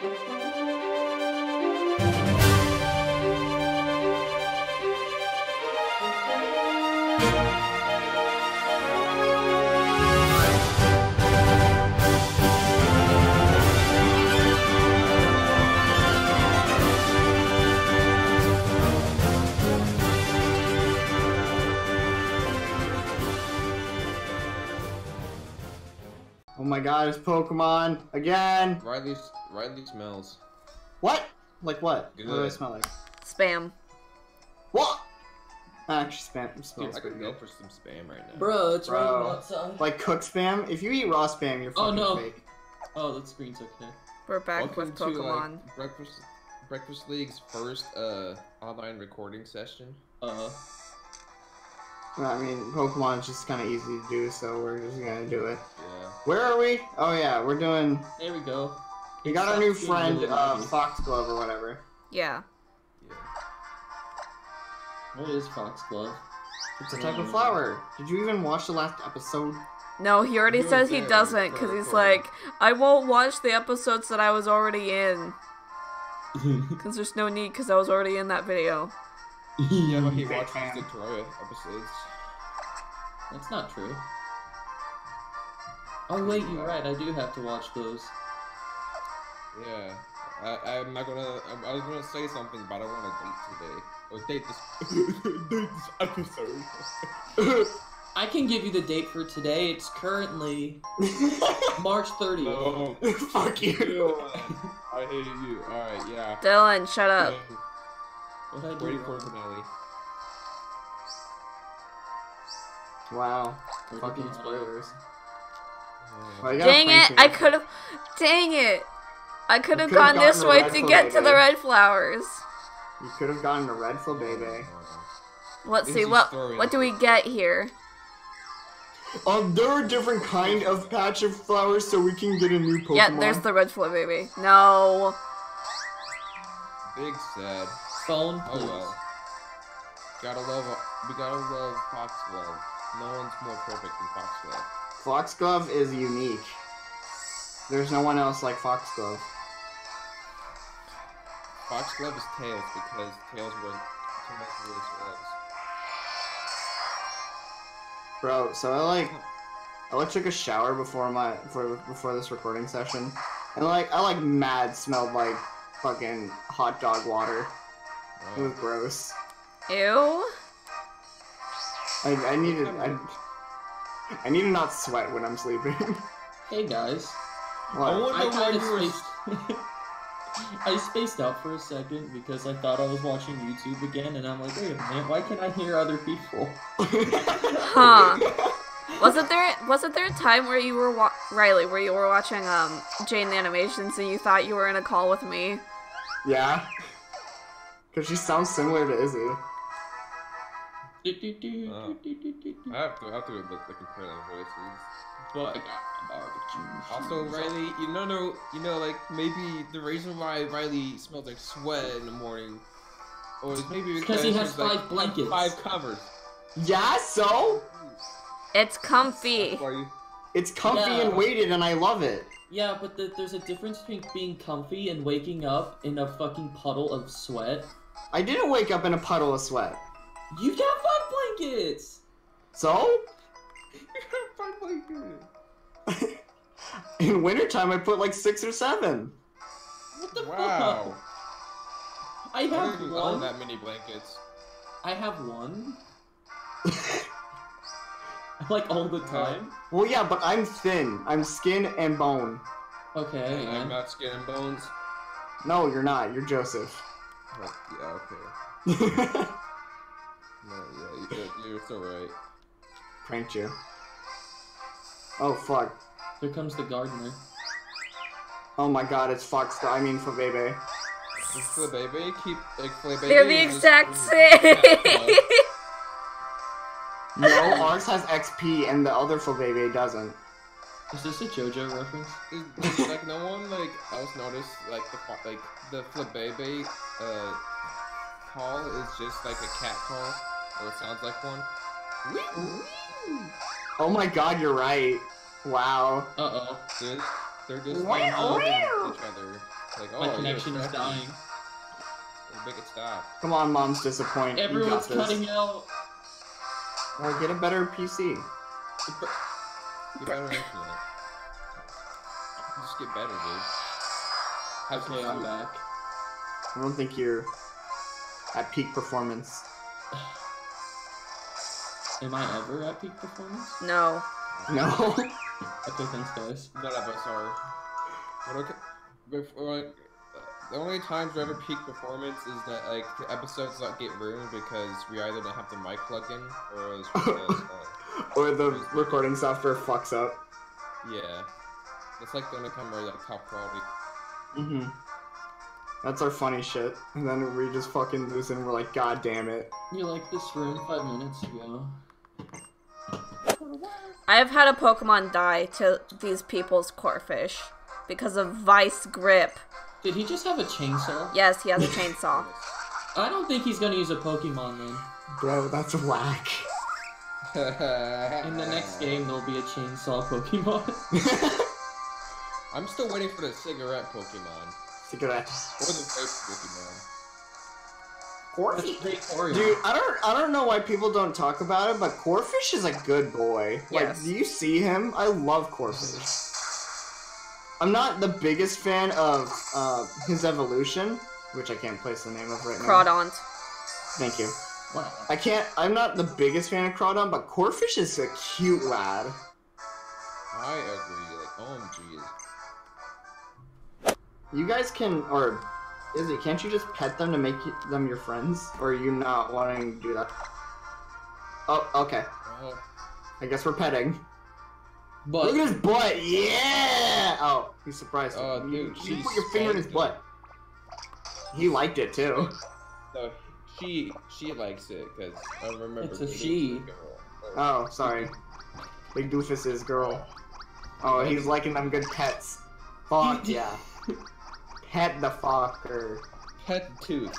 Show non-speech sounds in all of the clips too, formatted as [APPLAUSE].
Oh my god, it's Pokemon again. Riley, Riley smells. What? Like what? What do I smell like? Spam. What? I actually, spam Dude, smells I pretty could go for some spam right now. Bro, it's Bro. raining outside. Like cooked spam. If you eat raw spam, you're Oh, fucking no. fake. Oh, that screen's okay. We're back Welcome with to Pokemon. like breakfast, breakfast league's first uh online recording session. Uh, Well, I mean, Pokemon is just kind of easy to do, so we're just gonna do it. Yeah. Where are we? Oh yeah, we're doing. there we go. We got our Stop new friend, really uh. Foxglove or whatever. Yeah. Yeah. What is Foxglove? It's a type of flower. Did you even watch the last episode? No, he already You were says he doesn't because he's like, I won't watch the episodes that I was already in [LAUGHS] because there's no need because I was already in that video. [LAUGHS] Yeah, but he Big watches fan. the Troya episodes. That's not true. Oh wait, you're right. I do have to watch those. Yeah. I, I'm not gonna. I, I was gonna say something, but I don't want to date today. Or date this. [LAUGHS] date this episode. [LAUGHS] I can give you the date for today. It's currently [LAUGHS] March 30th. No. Fuck you. I hate you. Alright, yeah. Dylan, shut up. What I do Waiting for wrong? finale. Wow. Fucking spoilers. Yeah. Well, Dang it! I could have. Dang it! I could have gone this way to get me, to the red flowers. You could have gotten a red Flabébé. Let's This see what story. what do we get here. Um, there are different kind of patch of flowers, so we can get a new Pokemon. Yeah, there's the red flow baby. No. Big sad. Phone, Oh please. well. Gotta love. We gotta love Foxglove. No one's more perfect than Foxglove. Foxglove is unique. There's no one else like Foxglove. Foxglove is Tails because Tails wears Tails wears gloves. Bro, so I like I like took a shower before my before before this recording session. And like I like mad smelled like fucking hot dog water. It was gross. Ew. I I needed I I need to not sweat when I'm sleeping. [LAUGHS] Hey guys. what? I wonder I why kind of you were. [LAUGHS] spaced. I spaced out for a second because I thought I was watching YouTube again, and I'm like, wait a minute, why can't I hear other people? [LAUGHS] Huh. Wasn't there wasn't there a time where you were wa- Riley where you were watching um Jaiden Animations and you thought you were in a call with me? Yeah. Cause she sounds similar to Izzy. Uh, I have to. I have to look, look compare their voices. But also, Riley, you know, no, you know, like maybe the reason why Riley smells like sweat in the morning, or is maybe Because he has she's, like, five blankets. five covers. Yeah, so It's comfy. That's why you- it's comfy Yeah. and weighted, and I love it. Yeah, but the, there's a difference between being comfy and waking up in a fucking puddle of sweat. I didn't wake up in a puddle of sweat. You got five blankets! So Five blankets. [LAUGHS] in wintertime, I put like six or seven. What the Wow. fuck? I I have didn't own one. that many blankets. I have one. [LAUGHS] like all the time. Well, yeah, but I'm thin. I'm skin and bone. Okay. I'm not skin and bones. No, you're not. You're Joseph. Oh, yeah, okay. [LAUGHS] No, yeah, you're, you're so right. Pranked you. Oh fuck. Here comes the gardener. Oh my god, it's Fox. I mean, Flabébé. Just Flip baby, keep like Flip baby. They're the is just- exact same. No, ours has XP, and the other Flabébé doesn't. Is this a JoJo reference? Is- is, like no one like else noticed like the like the flip baby uh call is just like a cat call or it sounds like one. Oh my god, you're right. Wow. Uh oh. They're, they're just Wow, like, loving wow. each other. Like Oh, My you're connection is cracking. dying. Make it stop. Come on, mom's disappointed. Everyone's you got this. cutting out. Or get a better PC. Get better internet. Just get better, dude. Have some Okay, I'm back. I don't think you're at peak performance. [LAUGHS] Am I ever at peak performance? No. No. [LAUGHS] Okay, thanks, guys. None of us are. But okay, before, like, uh, the only times we ever peak performance is that like the episodes that get ruined because we either don't have the mic plugged in or it's [LAUGHS] because uh, or the recording software fucks up. yeah, that's like the only time we're like top quality. Mm hmm That's our funny shit. And then we just fucking lose and we're like, God damn it. You like this room five minutes ago? I have had a Pokemon die to these people's Corphish because of Vice Grip. Did he just have a chainsaw? Yes, he has a [LAUGHS] chainsaw. I don't think he's gonna use a Pokemon then. Bro, that's whack. In the next game, there'll be a chainsaw Pokemon. [LAUGHS] I'm still waiting for the cigarette Pokemon Cigarette. or the vape Pokemon. That's Vaporeon. Dude, I don't I don't know why people don't talk about it, but Corphish is a good boy. Yes. Like, do you see him? I love Corphish. I'm not the biggest fan of uh, his evolution, which I can't place the name of right now. Crawdaunt. Thank you. Wow. I can't. I'm not the biggest fan of Crawdaunt, but Corphish is a cute lad. I agree. Like OMG is You guys can, or is it? Can't you just pet them to make you- them your friends? Or are you not wanting to do that? Oh, okay. well, I guess we're petting. But Look at his butt. Yeah. Oh, he's surprised. Oh, you, dude, you she put your finger in his spanked butt. He liked it too. no, she she likes it because I remember. It's a she. girl. Oh, sorry. Big Doofus is girl. Oh, he's liking them good pets. Fuck [LAUGHS] yeah. Pet the fucker. Pet tooth.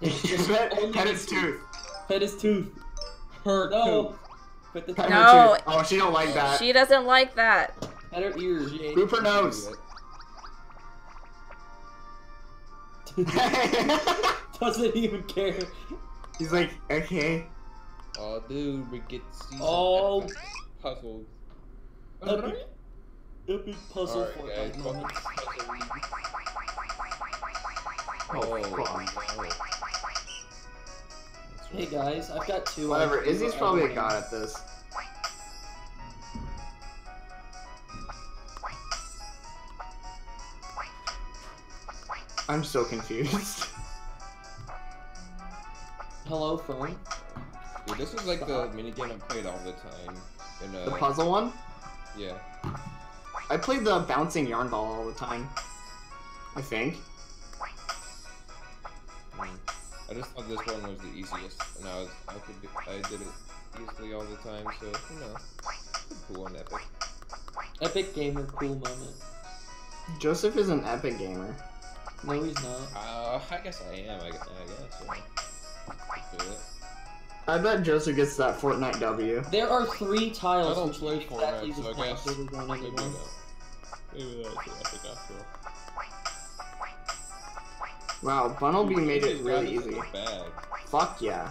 pet, pet the [LAUGHS] his tooth. pet his tooth. Her No. tooth. Pet the Pet No. her tooth. Oh, she don't like that. She doesn't like that. Pet her ears. She her nose. it. [LAUGHS] Doesn't even care. he's like, okay. Oh, dude, we get to see Oh. epic puzzles. Epic, epic puzzle Alright, for guys, That's Hey guys, I've got two. Whatever. Izzy's probably a god at this. I'm so confused. [LAUGHS] Hello, phone. Dude, this is like the minigame I played all the time. In, uh, The puzzle one? Yeah. I played the bouncing yarn ball all the time. I think. I just thought this one was the easiest, and I was I could do, I did it easily all the time. So you know, cool and epic. Epic gamer cool moment. Joseph is an epic gamer. No, he's not. Uh, I guess I am. I, gu- I guess. So. Feel it. I bet Joseph gets that Fortnite W. There are three tiles. I don't play look exactly Fortnite, so I guess as the one maybe anymore. not. Maybe that's epic after all. Wow, Bunnelby made it really easy. Fuck yeah.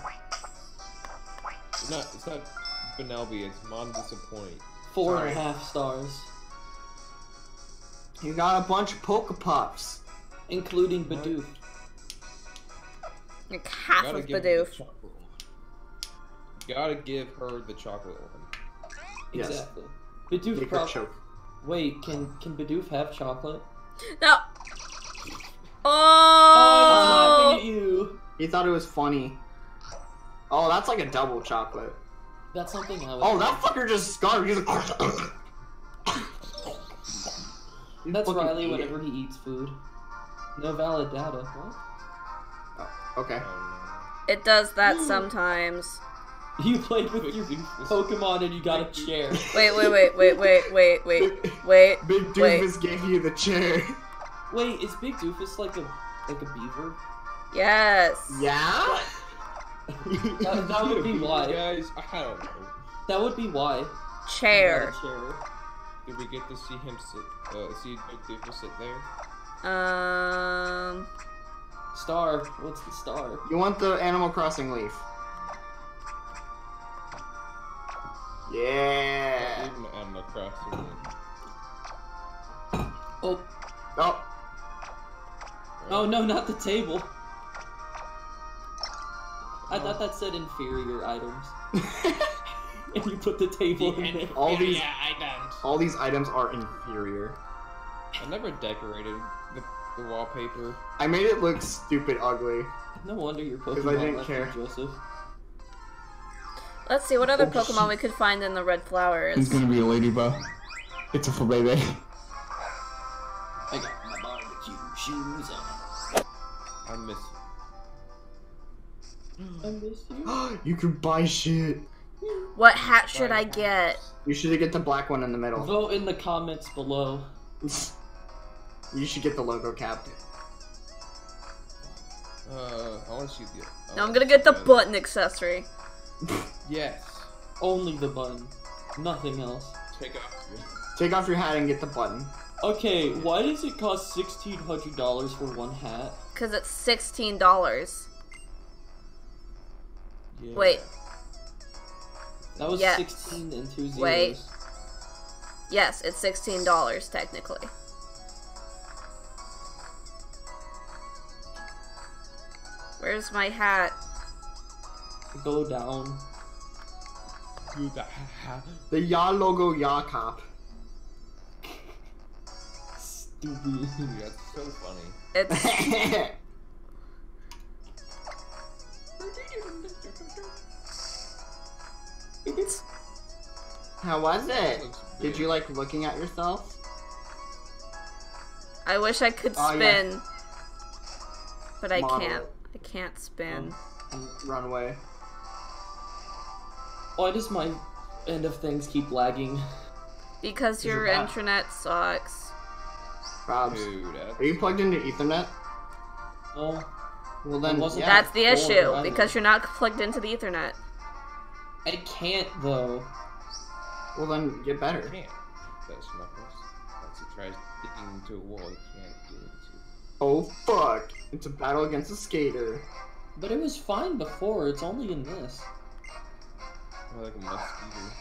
It's not. It's not Bunnelby. It's Mom Disappoint. Four and a half stars, You got a bunch of Poke Pops. including What? Bidoof. Like half Gotta of give her the Bidoof. chocolate one. Gotta give her the chocolate one. Yes. Exactly. Bidoof Make her. Wait, can can Bidoof have chocolate? No. He thought it was funny. Oh, that's like a double chocolate. That's something I would. Oh, that fucker just scarred. He's like. That's Riley ate whenever he eats food. No valid data. What? it. Okay. Oh, It does that sometimes. [LAUGHS] You played with Big your Doofus. Pokemon and you got a chair. [LAUGHS] Wait, wait, wait, wait, wait, wait, wait, wait. Big Wait. Doofus gave you the chair. Wait, is Big Doofus like a like a beaver? Yes. Yeah? [LAUGHS] That, that would be why. Guys, I don't know. That would be why. Chair. chair. Did we get to see him sit? Uh, see Big Doofus sit there? Um. Star. What's the star? You want the Animal Crossing leaf. Yeah. Even Animal Crossing. Oh, Oh, oh no, not the table. I thought that said inferior items. [LAUGHS] and you put the table in there. all these items. all these items are inferior. I never decorated the, the wallpaper. I made it look stupid ugly. No wonder your I Pokemon didn't left care. you, Joseph. Let's see what other Oh, Pokemon shit. we could find in the red flowers. It's gonna be a ladybug. It's a Flabébé. I got my barbecue shoes on. I miss. I miss you. you can buy shit. What hat should I get? You should get the black one in the middle. Vote in the comments below. [LAUGHS] you should get the logo cap. Uh, I want to see the. oh, No, I'm gonna get the uh, button accessory. [LAUGHS] Yes. Only the button. Nothing else. Take off. your- Take off your hat and get the button. Okay, why does it cost sixteen hundred dollars for one hat? Cause it's sixteen dollars. Yeah. Wait, That was Yes. sixteen and two zeros. Wait. yes, it's sixteen dollars technically. Where's my hat? Go down. You got. The Ya logo Ya cop. [LAUGHS] Stupid. [LAUGHS] That's so funny. It's [LAUGHS] How was it? Did you like looking at yourself? I wish I could Oh, yeah. spin. But I Model can't. I can't spin. And run away. Why does my end of things keep lagging? Because your your internet sucks. Probs. Dude. Are you plugged into Ethernet? Oh, Well then, wasn't yeah. That's the issue, because you're not plugged into the ethernet. I can't though. Well then, get better. Can't. That's Knuckles. Once he tries sticking into a wall, he can't get into. Oh fuck! It's a battle against a skater. But it was fine before, it's only in this. Or like a mosquito.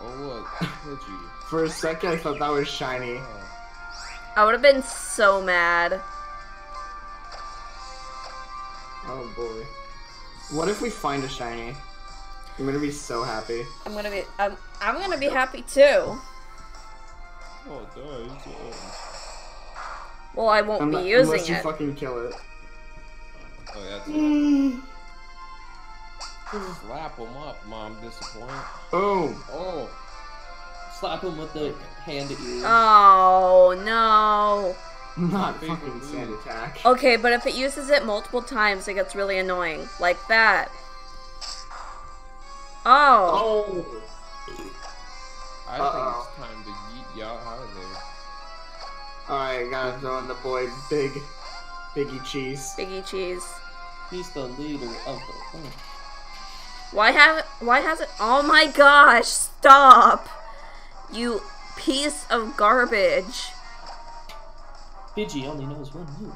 Oh look, Pidgey. [LAUGHS] For a second, I thought that was shiny. Oh. I would have been so mad. Oh boy. What if we find a shiny? I'm gonna be so happy. I'm gonna be. I'm. I'm gonna be happy too. Oh, it. Well, I won't I'm be not- using unless you it. fucking kill it. oh that's it. Slap him up, mom. Disappoint. Boom! Oh. Slap him with the hand at you. Oh no. [LAUGHS] Not Favorite fucking sand attack. Okay, but if it uses it multiple times, it gets really annoying. Like that. Oh. Oh! I Uh-oh. think it's time to yeet y'all out of there. Alright, gotta throw in the boy Big. Biggie Cheese. Biggie cheese. He's the leader of the clan. Why have why has it Oh my gosh, stop. You piece of garbage. Biggie only knows one move.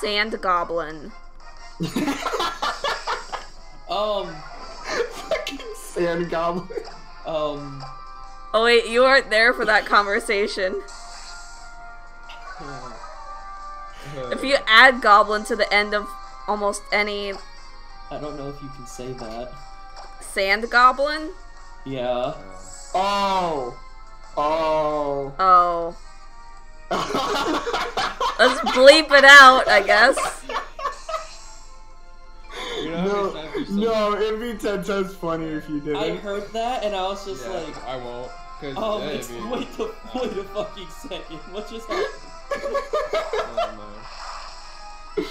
Sand goblin. [LAUGHS] Um, fucking sand goblin. um, Oh wait, you weren't there for that conversation. uh, [LAUGHS] If you add goblin to the end of almost any I don't know if you can say that. sand goblin, Yeah. Oh! Oh! oh, [LAUGHS] let's bleep it out, I guess. [LAUGHS] You know, no, it's time for some- no, it'd be ten times funnier if you did I heard that and I was just Yeah, like, I won't. Cause oh, that'd be- wait, the, wait a fucking second. What just [LAUGHS] happened? Oh, no.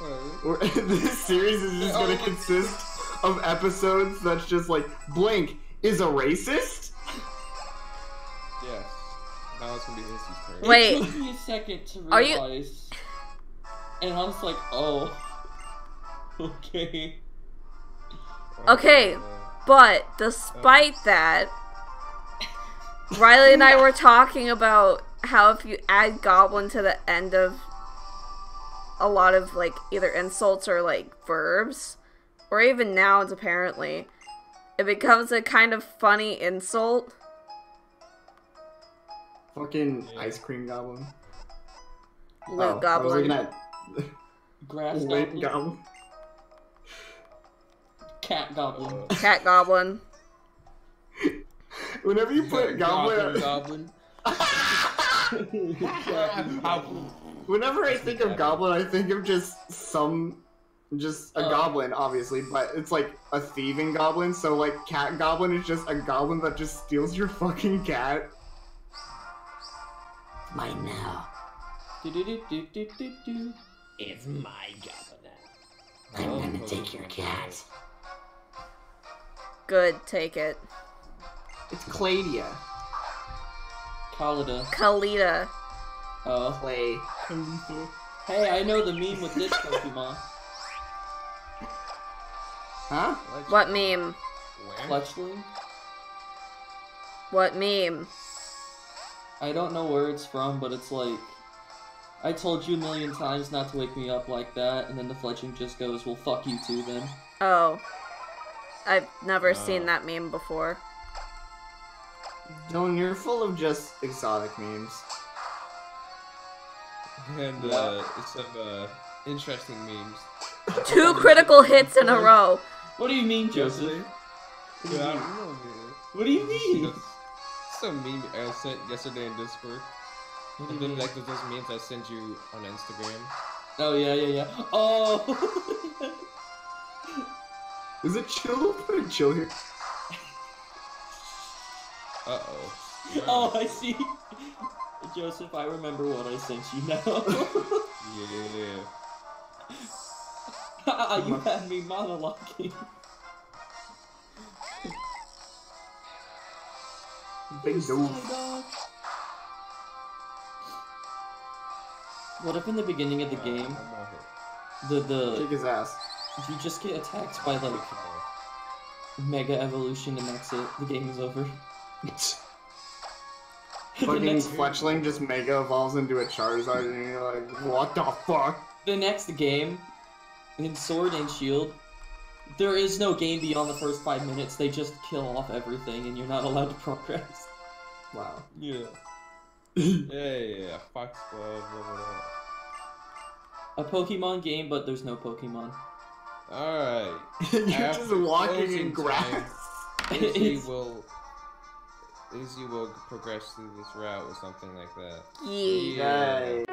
Alright, man. Whatever. this series is just gonna Oh. consist of episodes that's just like Blink is a racist. Yes. Now it's gonna be Missy's turn. Wait. It took me a second to Are you- realize. And I was like, oh. [LAUGHS] Okay. Okay. But despite that, Riley and I were talking about how if you add goblin to the end of a lot of like either insults or like verbs or even nouns apparently it becomes a kind of funny insult Fucking ice cream goblin. Loot Oh, I was goblin looking at Grass goblin, goblin. cat goblin. Uh, cat goblin [LAUGHS] Whenever you put goblin, [LAUGHS] goblin. whenever I think of goblin, I think of just some, just a Oh. goblin, obviously, but it's like a thieving goblin. So like cat goblin is just a goblin that just steals your fucking cat. Mine now. Do-do-do-do-do-do. It's my goblin now. I'm I'm gonna oh, take your cat. good take it It's Cladia. Kalida. kalita Oh. Clay. [LAUGHS] Hey, I know the meme with this Pokemon. [LAUGHS] Huh? what meme Where? Fletchling? what meme I don't know where it's from, but it's like, I told you a million times not to wake me up like that, and then the Fletchling just goes, well, fuck you too then. oh i've never Oh. seen that meme before Dylan, you're full of just exotic memes. And uh, some uh, interesting memes. [LAUGHS] two critical hits in a row What do you mean, Joseph? Yeah, I don't know, man. What do you mean? Some meme I sent yesterday in Discord. What do And you then mean? like those memes I sent you on Instagram. Oh, yeah, yeah, yeah. Oh! [LAUGHS] Is it chill? [LAUGHS] Put a chill here. [LAUGHS] Uh oh. oh, I see. Joseph, I remember what I sent you now. Yeah. you had me monologuing. Big doof. What if in the beginning of the game, I'm all hit. the the Kick his ass. you just get attacked by like Mega Evolution and that's it. The game is over. [LAUGHS] the, Fucking next, Fletchling just mega evolves into a Charizard, and you're like, what the fuck? the next game, in Sword and Shield, there is no game beyond the first five minutes. They just kill off everything, and you're not allowed to progress. Wow. Yeah. [CLEARS THROAT] yeah, yeah, Fox Glove, blah, blah, blah. A Pokemon game, but there's no Pokemon. Alright. [LAUGHS] you're After just walking in grass. time, Izzy [LAUGHS] will Izzy will progress through this route or something like that. yeah Yay.